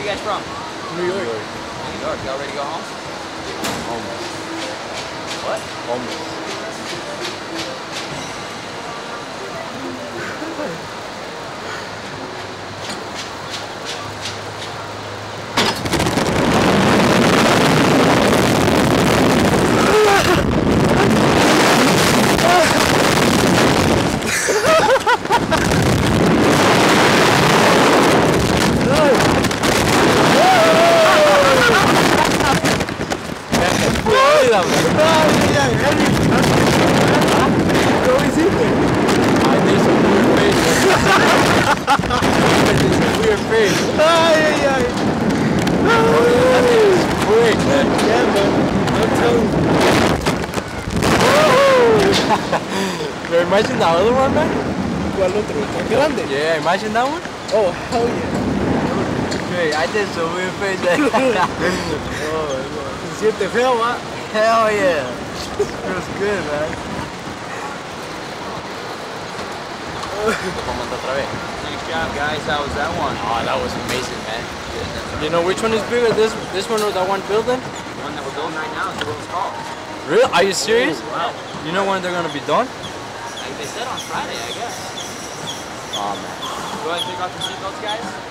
are you guys from? New York. New York. Y'all ready to go home? Almost. What? Almost. I did some weird face. I did some weird face. Ay, ay, ay. Quick, man. Yeah, man. I'm telling you. Pero imagine the other one, man. ¿Cuál otro? ¿Tan grande? Yeah, imagine that one. Oh, hell yeah. Hey, I did some weird face. Se siente feo, va. Hell yeah. Feels good, man. ¿Cómo otra vez? Nice job, guys. How was that one? Oh, that was amazing, man. You know which one is bigger? This this one or that one building? The one that we're building right now is the world's tallest. Really? Are you serious? Wow. You know when they're gonna be done? Like they said on Friday, I guess. Oh man. Go ahead and take off your seatbelts, guys.